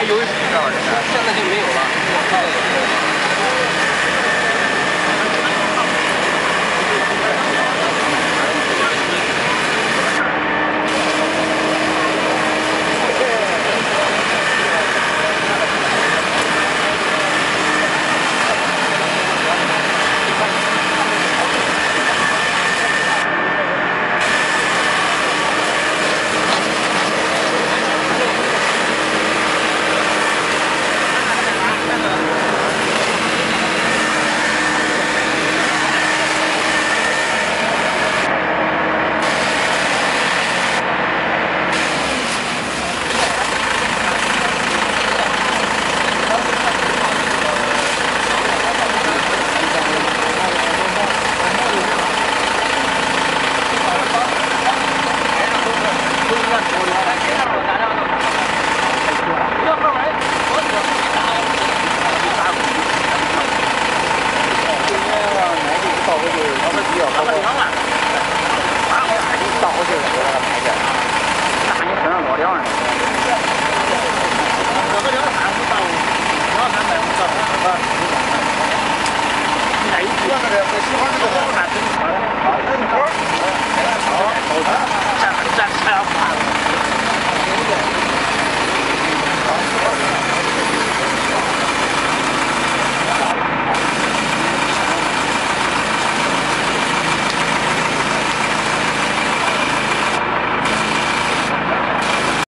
还有一批呢，现在就没有了。站站